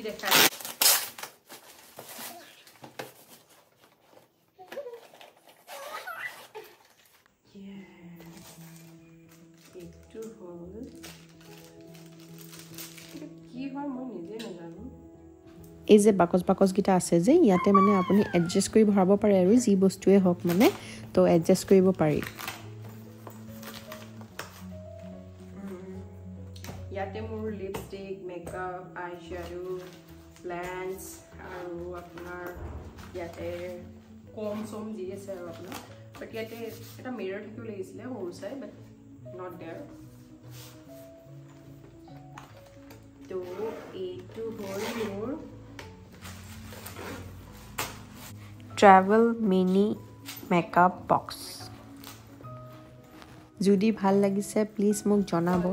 aqui da casa. এই যে বাকচ বাকচকেইটা আছে যে ইয়াতে মানে আপুনি এডজাষ্ট কৰি ভৰাব পাৰে আৰু যি বস্তুৱে হওক মানে তো এডজাষ্ট কৰিব পাৰি। ইয়াতে মোৰ lipstick makeup eye shadow lens আৰু আপোনাৰ ইয়াতে কম চম যি আছে আৰু আপোনাৰ বাট ইয়াতে এটা মিৰৰ থাকিব লাগিছিলে সৰু চাই বাট নট দেয়াৰ তো এইটো হ'ল মোৰ ট্ৰেভেল মিনি মেকআপ বক্স যদি ভাল লাগিছে প্লিজ মোক জনাব